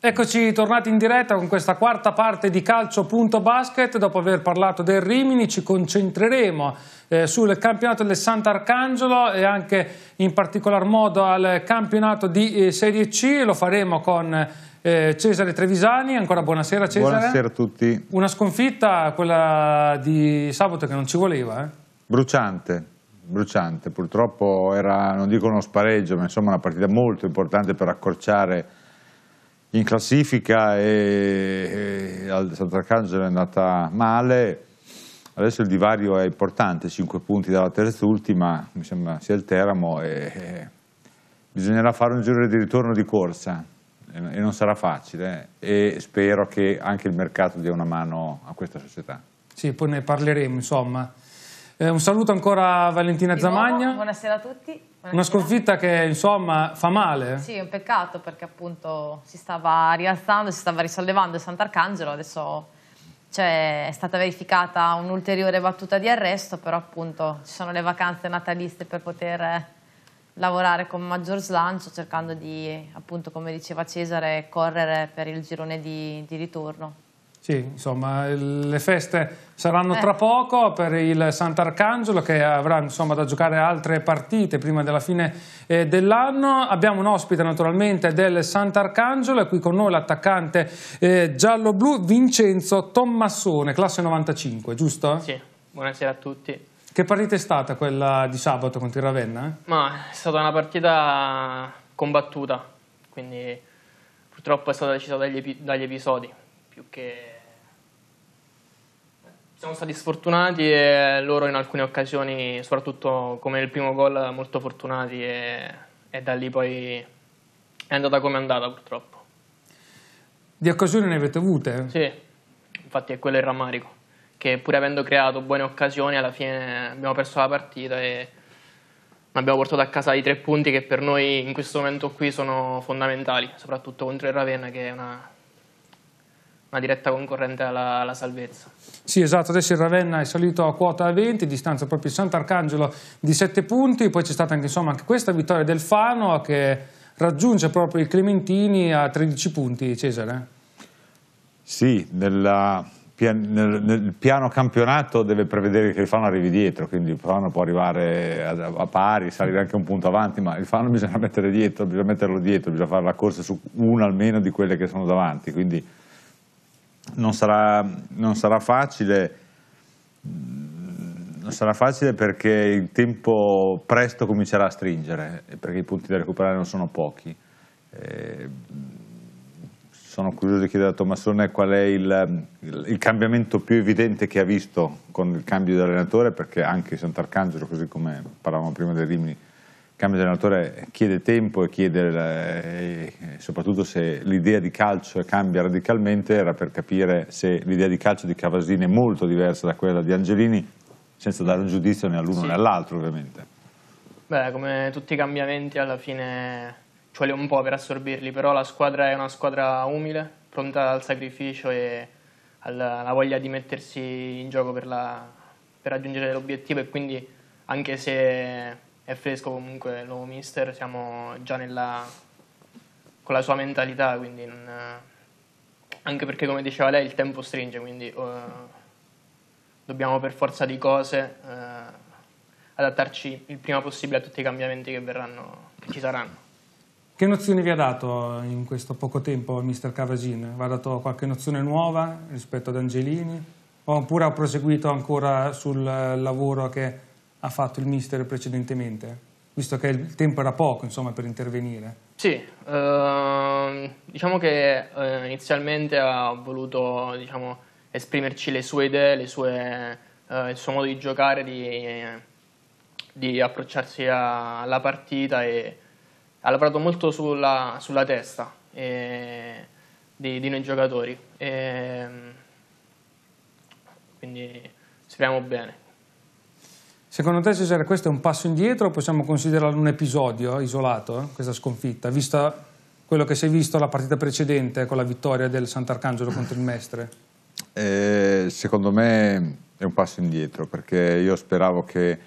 Eccoci tornati in diretta con questa quarta parte di Calcio.basket. Dopo aver parlato del Rimini ci concentreremo eh, sul campionato del Sant'Arcangelo e anche in particolar modo al campionato di eh, Serie C. Lo faremo con eh, Cesare Trevisani. Ancora buonasera Cesare. Buonasera a tutti. Una sconfitta, quella di sabato che non ci voleva. Eh? Bruciante, bruciante. Purtroppo era, non dico uno spareggio, ma insomma una partita molto importante per accorciare in classifica e, e al Sant'Arcangelo è andata male, adesso il divario è importante, 5 punti dalla terzultima, mi sembra sia il Teramo e, e bisognerà fare un giro di ritorno di corsa e non sarà facile e spero che anche il mercato dia una mano a questa società. Sì, poi ne parleremo insomma. Eh, un saluto ancora a Valentina Zamagna. buonasera a tutti. Buonasera. Una sconfitta che insomma fa male. Sì, è un peccato perché appunto si stava rialzando, si stava risollevando il Sant'Arcangelo, adesso cioè, è stata verificata un'ulteriore battuta di arresto, però appunto ci sono le vacanze nataliste per poter lavorare con maggior slancio cercando di, appunto come diceva Cesare, correre per il girone di, di ritorno. Sì, insomma, le feste saranno eh. tra poco per il Sant'Arcangelo che avrà insomma, da giocare altre partite prima della fine eh, dell'anno. Abbiamo un ospite naturalmente del Sant'Arcangelo e qui con noi l'attaccante eh, giallo-blu Vincenzo Tommassone, classe 95, giusto? Sì, buonasera a tutti. Che partita è stata quella di sabato contro il Ravenna? Ma è stata una partita combattuta, quindi purtroppo è stata decisa dagli, dagli episodi più che siamo stati sfortunati e loro in alcune occasioni, soprattutto come nel primo gol, molto fortunati e, e da lì poi è andata come è andata purtroppo. Di occasioni ne avete avute? Sì, infatti è quello il rammarico, che pur avendo creato buone occasioni alla fine abbiamo perso la partita e abbiamo portato a casa i tre punti che per noi in questo momento qui sono fondamentali, soprattutto contro il Ravenna che è una una diretta concorrente alla, alla, salvezza. Sì, esatto, adesso il Ravenna è salito a quota 20, distanza proprio il Sant'Arcangelo di 7 punti, poi c'è stata anche, insomma, anche questa vittoria del Fano che raggiunge proprio il Clementini a 13 punti, Cesare. Sì, nella, nel, nel, piano campionato deve prevedere che il Fano arrivi dietro, quindi il Fano può arrivare a, a, pari, salire anche un punto avanti, ma il Fano bisogna mettere dietro, bisogna metterlo dietro, bisogna fare la corsa su una almeno di quelle che sono davanti, quindi non sarà, non sarà facile non sarà facile perché il tempo presto comincerà a stringere perché i punti da recuperare non sono pochi. Eh, sono curioso di chiedere a Tommasone qual è il, il, cambiamento più evidente che ha visto con il cambio di allenatore perché anche Sant'Arcangelo così come parlavamo prima del Rimini cambio di allenatore chiede tempo e chiede, eh, soprattutto se l'idea di calcio cambia radicalmente, era per capire se l'idea di calcio di Cavasini è molto diversa da quella di Angelini, senza dare un giudizio né all'uno sì. né all'altro ovviamente. Beh, come tutti i cambiamenti alla fine ci vuole un po' per assorbirli, però la squadra è una squadra umile, pronta al sacrificio e alla voglia di mettersi in gioco per, la, per raggiungere l'obiettivo e quindi anche se è fresco comunque il nuovo mister, siamo già nella, con la sua mentalità, quindi non, anche perché come diceva lei il tempo stringe, quindi uh, dobbiamo per forza di cose uh, adattarci il prima possibile a tutti i cambiamenti che verranno, che ci saranno. Che nozioni vi ha dato in questo poco tempo mister Cavasin? Vi ha dato qualche nozione nuova rispetto ad Angelini? Oppure ha proseguito ancora sul lavoro che ha fatto il mister precedentemente? Visto che il tempo era poco insomma, per intervenire. Sì, eh, diciamo che eh, inizialmente ha voluto diciamo, esprimerci le sue idee, le sue, eh, il suo modo di giocare, di, di approcciarsi a, alla partita e ha lavorato molto sulla, sulla testa e, di, di, noi giocatori. E, quindi speriamo bene. Secondo te Cesare questo è un passo indietro o possiamo considerarlo un episodio isolato, eh, questa sconfitta, vista quello che si è visto la partita precedente con la vittoria del Sant'Arcangelo contro il Mestre? Eh, secondo me è un passo indietro perché io speravo che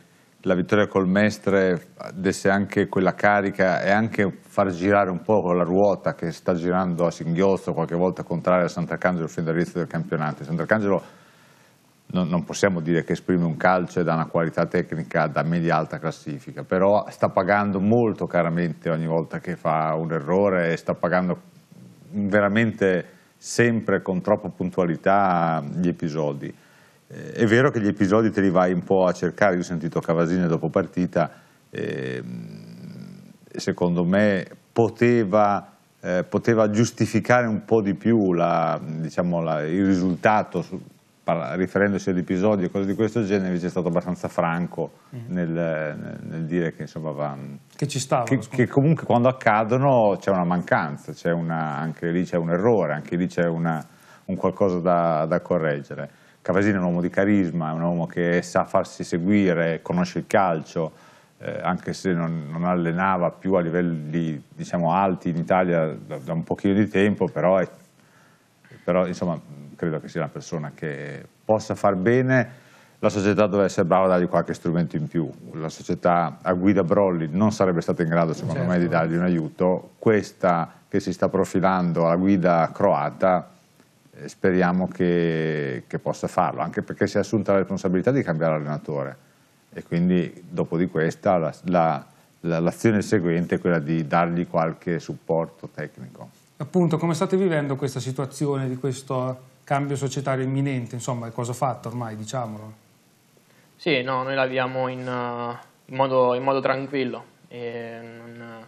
la vittoria col Mestre desse anche quella carica e anche far girare un po' la ruota che sta girando a singhiozzo, qualche volta contraria a Sant'Arcangelo fin dall'inizio del campionato. Sant'Arcangelo non, non, possiamo dire che esprime un calcio e da una qualità tecnica da media-alta classifica, però sta pagando molto caramente ogni volta che fa un errore e sta pagando veramente sempre con troppa puntualità gli episodi. Eh, è vero che gli episodi te li vai un po' a cercare, io ho sentito Cavasine dopo partita, eh, secondo me poteva, eh, poteva, giustificare un po' di più la, diciamo, la, il risultato su, riferendosi ad episodi e cose di questo genere invece è stato abbastanza franco mm. nel, nel, dire che insomma va, che ci stava che, che, comunque quando accadono c'è una mancanza c'è una, anche lì c'è un errore anche lì c'è una, un qualcosa da, da correggere Cavasini è un uomo di carisma, è un uomo che sa farsi seguire, conosce il calcio, eh, anche se non, non, allenava più a livelli diciamo, alti in Italia da, da, un pochino di tempo, però, è, però insomma, credo che sia una persona che possa far bene. La società doveva essere brava a dargli qualche strumento in più. La società a guida Brolli non sarebbe stata in grado, secondo certo. me, di dargli un aiuto. Questa che si sta profilando alla guida croata speriamo che, che, possa farlo, anche perché si è assunta la responsabilità di cambiare allenatore e quindi dopo di questa la, la, la, l'azione seguente è quella di dargli qualche supporto tecnico. Appunto, come state vivendo questa situazione di questo cambio societario imminente? Insomma, è cosa fatta ormai, diciamolo? Sì, no, noi la viviamo in, in, modo, in modo, tranquillo. Non,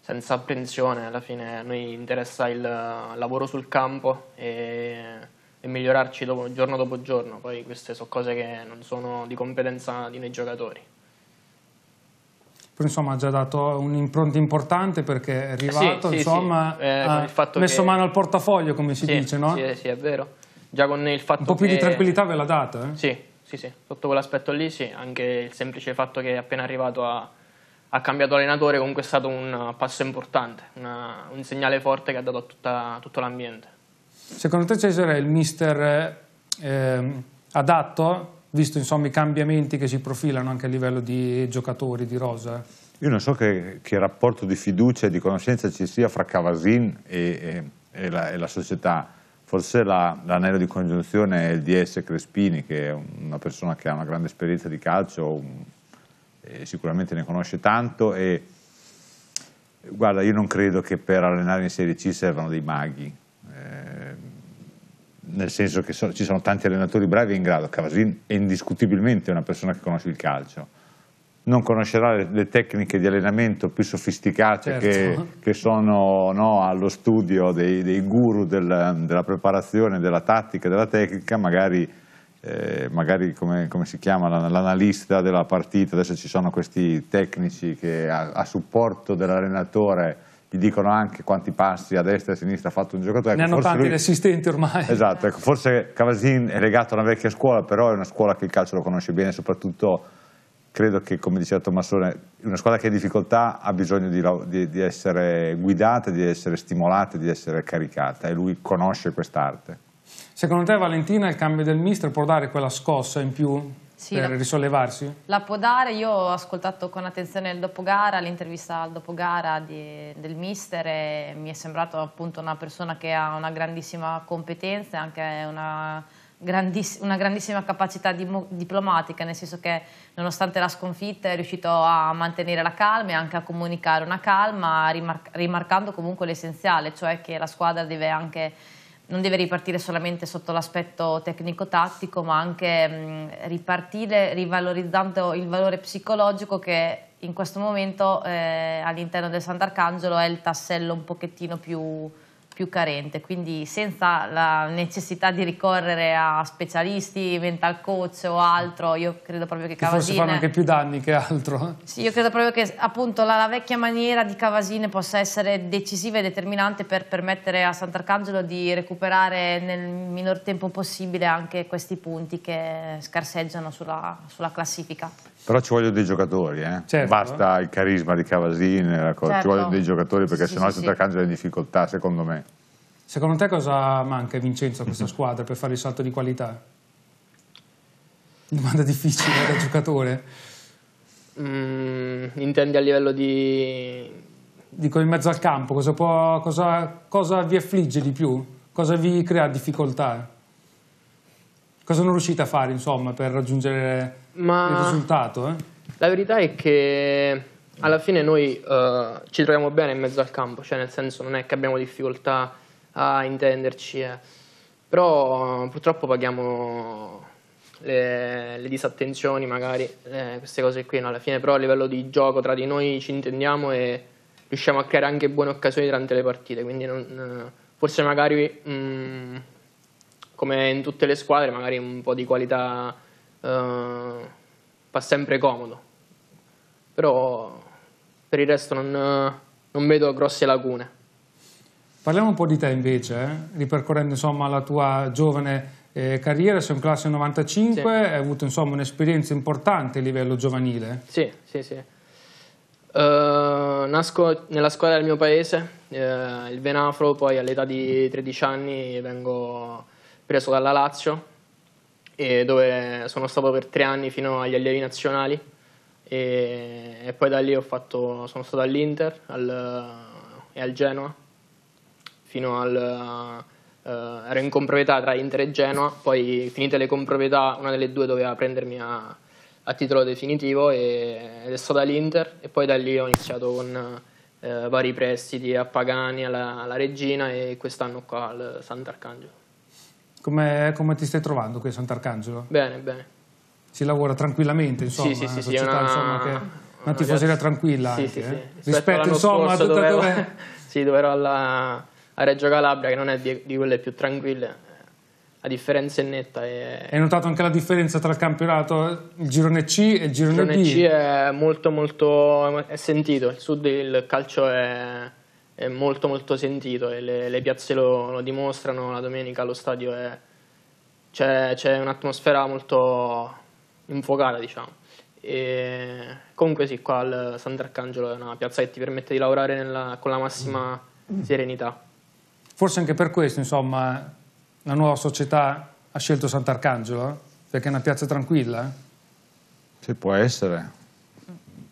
senza apprensione, alla fine a noi interessa il lavoro sul campo e, e migliorarci dopo, giorno dopo giorno, poi queste sono cose che non sono di competenza di noi giocatori. Però insomma ha già dato un'impronta importante perché è arrivato, sì, insomma, sì, eh, ha messo che... mano al portafoglio come si dice, no? Sì, sì, è vero. Già con il fatto Un po' più che... di tranquillità ve l'ha data, eh? Sì, sì, sì, sotto quell'aspetto lì sì, anche il semplice fatto che è appena arrivato a ha cambiato allenatore, comunque è stato un passo importante, una, un segnale forte che ha dato a, tutta, tutto l'ambiente. Secondo te Cesare è il mister eh, adatto, visto insomma, i cambiamenti che si profilano anche a livello di giocatori, di rosa? Io non so che, che rapporto di fiducia e di conoscenza ci sia fra Cavasin e, e, e, la, e la, società. Forse l'anello di congiunzione è il DS Crespini, che è una persona che ha una grande esperienza di calcio, un, sicuramente ne conosce tanto e guarda io non credo che per allenare in Serie C servano dei maghi, eh, nel senso che so, ci sono tanti allenatori bravi e in grado, Cavasin è indiscutibilmente una persona che conosce il calcio, non conoscerà le, le tecniche di allenamento più sofisticate certo. che, che, sono no, allo studio dei, dei guru del, della preparazione, della tattica, della tecnica, magari eh, magari come, come, si chiama l'analista della partita, adesso ci sono questi tecnici che a, a supporto dell'allenatore gli dicono anche quanti passi a destra e a sinistra ha fatto un giocatore. Ne hanno tanti lui... assistenti ormai. Esatto, ecco, forse Cavasin è legato a una vecchia scuola, però è una scuola che il calcio lo conosce bene, soprattutto credo che, come diceva Tommassone, una squadra che ha difficoltà ha bisogno di, di, di essere guidata, di essere stimolata, di essere caricata e lui conosce quest'arte. Secondo te Valentina il cambio del mister può dare quella scossa in più sì, per la, risollevarsi? La può dare, io ho ascoltato con attenzione il dopogara, l'intervista al dopogara di, del mister e mi è sembrato appunto una persona che ha una grandissima competenza e anche una, grandiss una grandissima capacità di diplomatica, nel senso che nonostante la sconfitta è riuscito a mantenere la calma e anche a comunicare una calma, rimar rimarcando comunque l'essenziale, cioè che la squadra deve anche non deve ripartire solamente sotto l'aspetto tecnico-tattico, ma anche mh, ripartire rivalorizzando il valore psicologico che in questo momento eh, all'interno del Sant'Arcangelo è il tassello un pochettino più, più carente, quindi senza la necessità di ricorrere a specialisti, mental coach o altro, io credo proprio che, che Cavasine... Forse fanno anche più danni che altro. Sì, io credo proprio che appunto la, la vecchia maniera di Cavasine possa essere decisiva e determinante per permettere a Sant'Arcangelo di recuperare nel minor tempo possibile anche questi punti che scarseggiano sulla, sulla classifica. Però ci vogliono dei giocatori, eh? certo. basta il carisma di Cavasine, certo. ci vogliono dei giocatori perché sì, sennò sì, il Sant'Arcangelo sì. è in difficoltà secondo me. Secondo te cosa manca Vincenzo a questa squadra per fare il salto di qualità? Domanda difficile da giocatore. Mm, intendi a livello di... Dico in mezzo al campo, cosa, può, cosa, cosa vi affligge di più? Cosa vi crea difficoltà? Cosa non riuscite a fare, insomma, per raggiungere Ma il risultato? Eh? La verità è che alla fine noi uh, ci troviamo bene in mezzo al campo, cioè nel senso non è che abbiamo difficoltà a intenderci, eh. però uh, purtroppo paghiamo le, le disattenzioni magari, eh, queste cose qui, no? alla fine però a livello di gioco tra di noi ci intendiamo e riusciamo a creare anche buone occasioni durante le partite, quindi non, eh, forse magari mh, mm, come in tutte le squadre magari un po' di qualità uh, fa sempre comodo, però per il resto non, non vedo grosse lacune. Parliamo un po' di te invece, eh? ripercorrendo insomma la tua giovane eh, carriera, sei in classe 95, sì. hai avuto insomma un'esperienza importante a livello giovanile. Sì, sì, sì. Uh, nasco nella squadra del mio paese, uh, il Venafro, poi all'età di 13 anni vengo preso dalla Lazio, dove sono stato per tre anni fino agli allievi nazionali e, e poi da lì fatto, sono stato all'Inter al, e al Genoa fino al Uh, ero in comproprietà tra Inter e Genoa, poi finite le comproprietà una delle due doveva prendermi a, a titolo definitivo e, ed è stata l'Inter e poi da lì ho iniziato con uh, vari prestiti a Pagani, alla, alla, Regina e quest'anno qua al Sant'Arcangelo. Come, come ti stai trovando qui a Sant'Arcangelo? Bene, bene. Si lavora tranquillamente, insomma, sì, sì, sì, società una, insomma, che una tifoseria tranquilla sì, anche, sì, eh? sì. rispetto insomma a dove, dove... sì, dove ero alla a Reggio Calabria, che non è di, di quelle più tranquille, la differenza è netta. E... Hai notato anche la differenza tra il campionato, il girone C e il girone, il girone? C è molto molto è sentito, il sud il calcio è, è molto molto sentito e le, le piazze lo, lo, dimostrano, la domenica allo stadio è, c'è, c'è un'atmosfera molto infuocata diciamo. E comunque sì, qua al Sant'Arcangelo è una piazza che ti permette di lavorare nella, con la massima serenità. Forse anche per questo, insomma, la nuova società ha scelto Sant'Arcangelo, eh? perché è una piazza tranquilla. Sì, può essere.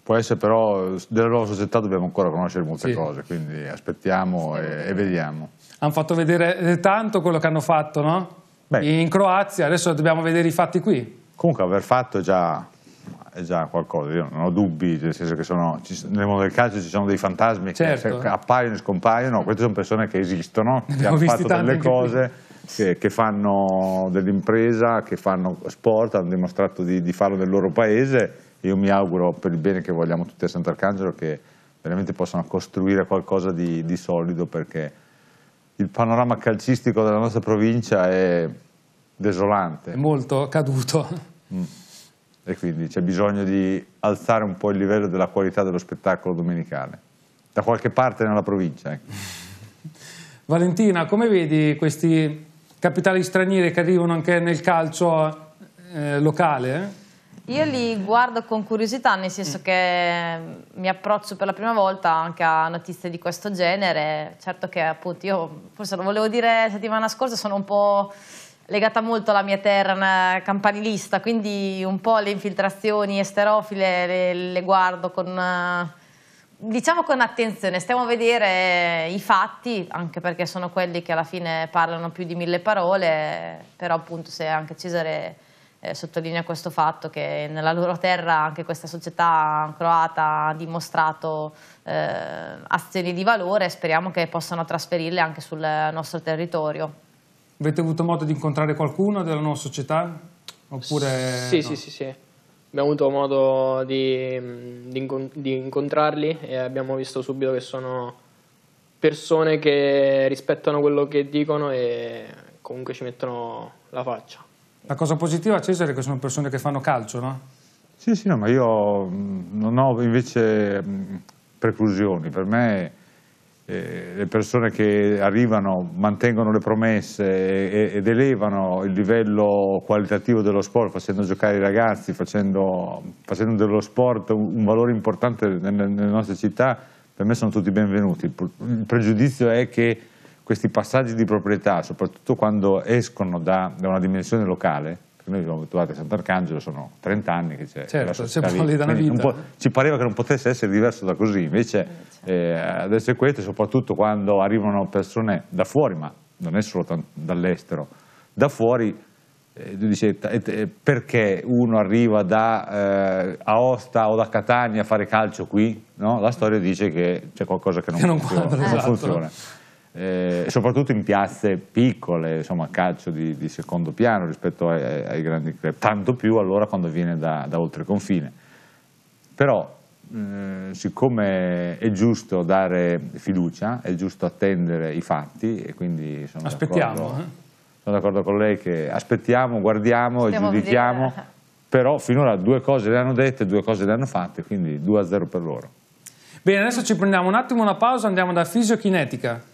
Può essere, però della nuova società dobbiamo ancora conoscere molte sì. cose, quindi aspettiamo e, e, vediamo. Hanno fatto vedere eh, tanto quello che hanno fatto, no? Beh. In Croazia, adesso dobbiamo vedere i fatti qui. Comunque aver fatto è già è già qualcosa, io non ho dubbi, nel senso che sono, nel mondo del calcio ci sono dei fantasmi certo. che appaiono e scompaiono, queste sono persone che esistono, che hanno fatto delle cose, che, che, fanno dell'impresa, che fanno sport, hanno dimostrato di, di, farlo nel loro paese io mi auguro per il bene che vogliamo tutti a Sant'Arcangelo che veramente possano costruire qualcosa di, di solido perché il panorama calcistico della nostra provincia è desolante. È molto caduto. Mm e quindi c'è bisogno di alzare un po' il livello della qualità dello spettacolo domenicale, da qualche parte nella provincia. Ecco. Valentina, come vedi questi capitali stranieri che arrivano anche nel calcio eh, locale? Eh? Io li guardo con curiosità, nel senso che mi approccio per la prima volta anche a notizie di questo genere. Certo che appunto io, forse lo volevo dire settimana scorsa, sono un po' legata molto alla mia terra campanilista, quindi un po' le infiltrazioni esterofile le, le guardo con, diciamo con attenzione, stiamo a vedere i fatti, anche perché sono quelli che alla fine parlano più di mille parole, però appunto se anche Cesare eh, sottolinea questo fatto che nella loro terra anche questa società croata ha dimostrato eh, azioni di valore, speriamo che possano trasferirle anche sul nostro territorio. Avete avuto modo di incontrare qualcuno della nuova società? Oppure sì, no? sì, sì, sì. Abbiamo avuto modo di, di, di incontrarli e abbiamo visto subito che sono persone che rispettano quello che dicono e comunque ci mettono la faccia. La cosa positiva, Cesare, è che sono persone che fanno calcio, no? Sì, sì, no, ma io non ho invece preclusioni. Per me eh, le persone che arrivano mantengono le promesse ed elevano il livello qualitativo dello sport facendo giocare i ragazzi, facendo, facendo dello sport un, un valore importante nelle, nelle, nostre città, per me sono tutti benvenuti. Il pregiudizio è che questi passaggi di proprietà, soprattutto quando escono da, da una dimensione locale, noi siamo abituati a Sant'Arcangelo, sono 30 anni che c'è Certo, la c'è lì, da una vita. un po' ci pareva che non potesse essere diverso da così, invece eh, adesso è questo, soprattutto quando arrivano persone da fuori, ma non è solo dall'estero, da fuori, eh, tu dici, eh, eh, perché uno arriva da eh, Aosta o da Catania a fare calcio qui? No? La storia dice che c'è qualcosa che non Che non funziona. quadra, non esatto. funziona. Eh, soprattutto in piazze piccole, insomma calcio di, di secondo piano rispetto ai, ai- grandi club, tanto più allora quando viene da, da oltre confine. Però eh, siccome è giusto dare fiducia, è giusto attendere i fatti e quindi sono Aspettiamo, d'accordo, eh. sono d'accordo con lei che aspettiamo, guardiamo Stiamo e giudichiamo, però finora due cose le hanno dette, due cose le hanno fatte, quindi 2 a 0 per loro. Bene, adesso ci prendiamo un attimo una pausa, andiamo da fisiokinetica.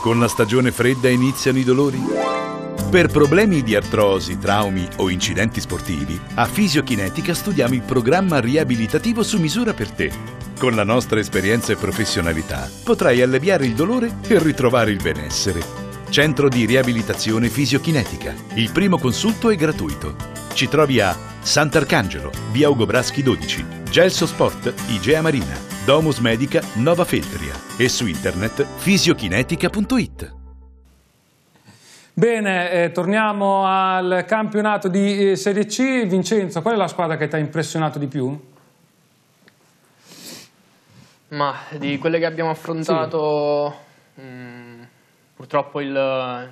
Con la stagione fredda iniziano i dolori? Per problemi di artrosi, traumi o incidenti sportivi, a Fisiokinetica studiamo il programma riabilitativo su misura per te. Con la nostra esperienza e professionalità potrai alleviare il dolore e ritrovare il benessere. Centro di riabilitazione Fisiokinetica. Il primo consulto è gratuito. Ci trovi a Sant'Arcangelo, via Ugo Braschi 12, Gelso Sport, Igea Marina, Domus Medica, Nova Feltria e su internet fisiokinetica.it. Bene, eh, torniamo al campionato di eh, Serie C. Vincenzo, qual è la squadra che ti ha impressionato di più? Ma di quelle che abbiamo affrontato, mm, purtroppo il,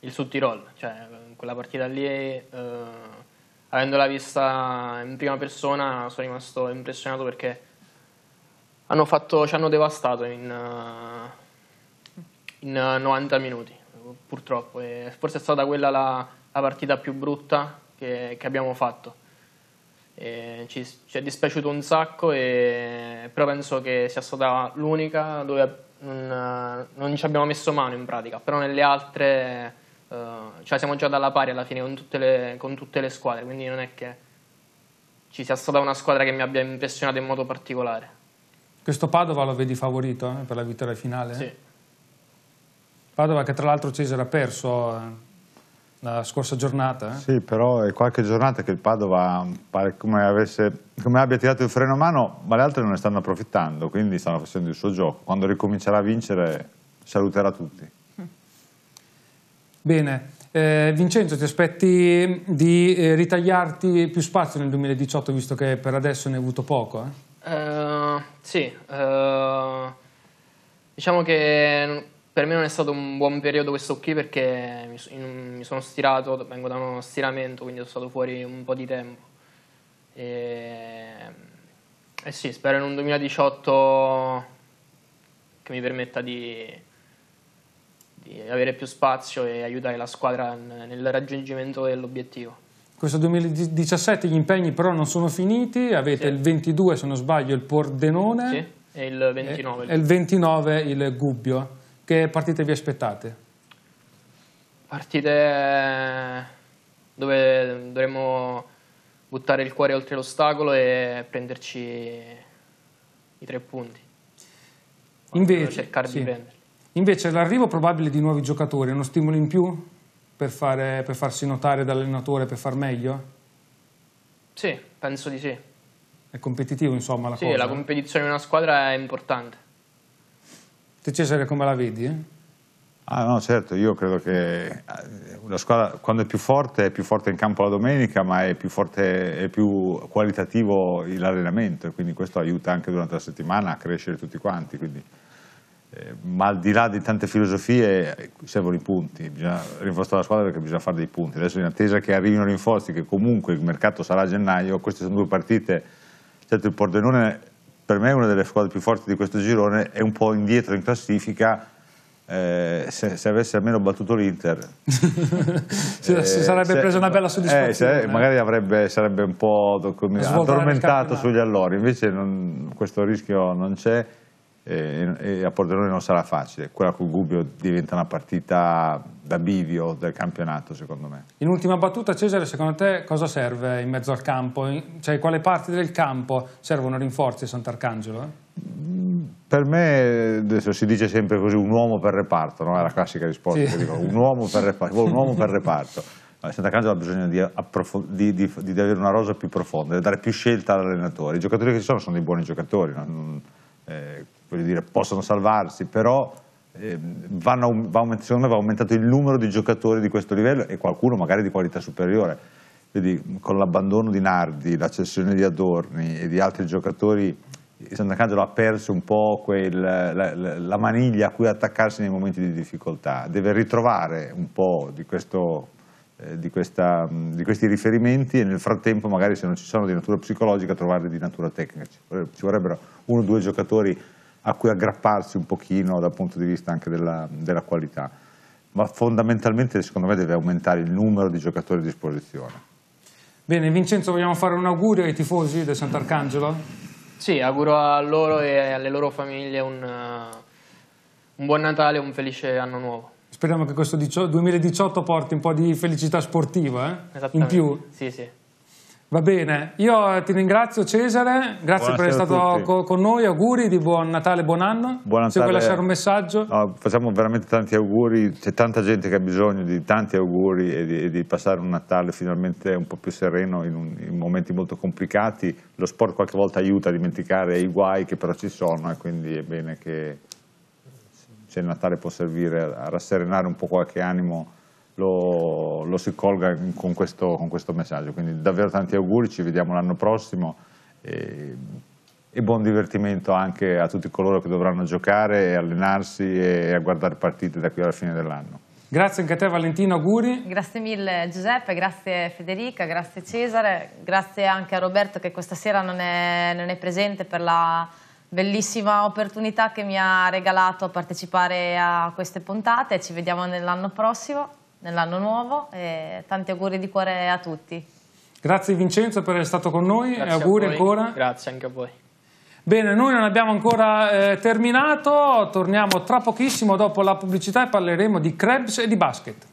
il Sud Tirol, cioè quella partita lì, eh, avendola vista in prima persona, sono rimasto impressionato perché hanno fatto, ci hanno devastato in, eh, in eh, 90 minuti, purtroppo. E forse è stata quella la, la partita più brutta che, che abbiamo fatto. E ci, ci è dispiaciuto un sacco, e, però penso che sia stata l'unica dove non, non ci abbiamo messo mano in pratica, però nelle altre eh, cioè siamo già dalla pari alla fine con tutte, le, con tutte le squadre, quindi non è che ci sia stata una squadra che mi abbia impressionato in modo particolare. Questo Padova lo vedi favorito eh, per la vittoria finale? Sì. Padova che tra l'altro Cesare ha perso eh, la scorsa giornata. eh. Sì, però è qualche giornata che il Padova pare come, avesse, come abbia tirato il freno a mano, ma le altre non ne stanno approfittando, quindi stanno facendo il suo gioco. Quando ricomincerà a vincere saluterà tutti. Bene, eh, Vincenzo ti aspetti di eh, ritagliarti più spazio nel 2018 visto che per adesso ne hai avuto poco? eh? Sì, eh, diciamo che per me non è stato un buon periodo questo qui perché mi, in- mi sono stirato, vengo da uno stiramento, quindi sono stato fuori un po' di tempo. E, eh sì, spero in un 2018 che mi permetta di, di avere più spazio e aiutare la squadra nel raggiungimento dell'obiettivo. Questo 2017 gli impegni però non sono finiti, avete Sì. il 22 se non sbaglio il Pordenone Sì? E il 29. e il 29 il Gubbio. Che partite vi aspettate? Partite dove dovremmo buttare il cuore oltre l'ostacolo e prenderci i tre punti. Invece, cercare sì. di prenderli. Invece l'arrivo probabile di nuovi giocatori è uno stimolo in più per, fare- per farsi notare dall'allenatore, per far meglio? Sì, penso di sì. È competitivo insomma la Sì, cosa? la competizione in una squadra è importante. Te Cesare come la vedi? eh? Ah no, certo, io credo che eh, la squadra quando è più forte è più forte in campo la domenica, ma è più forte è più qualitativo l'allenamento e quindi questo aiuta anche durante la settimana a crescere tutti quanti. quindi, eh, ma al di là di tante filosofie eh, servono i punti, bisogna rinforzare la squadra perché bisogna fare dei punti. Adesso in attesa che arrivino rinforzi, che comunque il mercato sarà a gennaio, queste sono due partite, certo il Pordenone per me è una delle squadre più forti di questo girone, è un po' indietro in classifica, eh, se, se avesse almeno battuto l'Inter Si, si sarebbe se- presa una bella eh, soddisfazione. se- magari avrebbe, sarebbe un po' addormentato sugli allori, invece non- questo rischio non c'è e, e a Pordenone non sarà facile. Quella con Gubbio diventa una partita da bivio del campionato, secondo me. In ultima battuta, Cesare, secondo te cosa serve in mezzo al campo? Cioè, quale parti del campo servono rinforzi a Sant'Arcangelo? eh? Per me, adesso si dice sempre così, un uomo per reparto, no? è la classica risposta Sì. dico, un uomo per reparto, un uomo per reparto. Sant'Arcangelo ha bisogno di, di, di, di, avere una rosa più profonda, deve dare più scelta all'allenatore. I giocatori che ci sono sono dei buoni giocatori, no? eh, dire, possono salvarsi, però eh, vanno, va, me va aumentato il numero di giocatori di questo livello e qualcuno magari di qualità superiore. Vedi, con l'abbandono di Nardi, la cessione di Adorni e di altri giocatori Sant'Arcangelo ha perso un po' quel, la, la, maniglia a cui attaccarsi nei momenti di difficoltà, deve ritrovare un po' di, questo, eh, di, questa, di, questi riferimenti e nel frattempo magari se non ci sono di natura psicologica trovarli di natura tecnica. Ci vorrebbero uno o due giocatori a cui aggrapparsi un pochino dal punto di vista anche della, della qualità, ma fondamentalmente secondo me deve aumentare il numero di giocatori a disposizione. Bene, Vincenzo, vogliamo fare un augurio ai tifosi del Sant'Arcangelo? Sì, auguro a loro e alle loro famiglie un, uh, un buon Natale e un felice anno nuovo. Speriamo che questo 2018 porti un po' di felicità sportiva eh? in più. Sì, sì. Va bene, io ti ringrazio Cesare, grazie Buonasera per essere stato co con noi, auguri di buon Natale e buon anno. Buon Natale. Se vuoi lasciare un messaggio. No, facciamo veramente tanti auguri, c'è tanta gente che ha bisogno di tanti auguri e di, e di, passare un Natale finalmente un po' più sereno in, un, in, momenti molto complicati. Lo sport qualche volta aiuta a dimenticare i guai che però ci sono e quindi è bene che se il Natale può servire a rasserenare un po' qualche animo lo, lo si colga con questo, con questo, messaggio. Quindi davvero tanti auguri, ci vediamo l'anno prossimo e, e, buon divertimento anche a tutti coloro che dovranno giocare e allenarsi e a guardare partite da qui alla fine dell'anno. Grazie anche a te Valentino, auguri. Grazie mille Giuseppe, grazie Federica, grazie Cesare, grazie anche a Roberto che questa sera non è, non è presente per la bellissima opportunità che mi ha regalato a partecipare a queste puntate. Ci vediamo nell'anno prossimo nell'anno nuovo e tanti auguri di cuore a tutti. Grazie Vincenzo per essere stato con noi Grazie e auguri ancora. Grazie anche a voi. Bene, noi non abbiamo ancora eh, terminato, torniamo tra pochissimo dopo la pubblicità e parleremo di Krebs e di basket.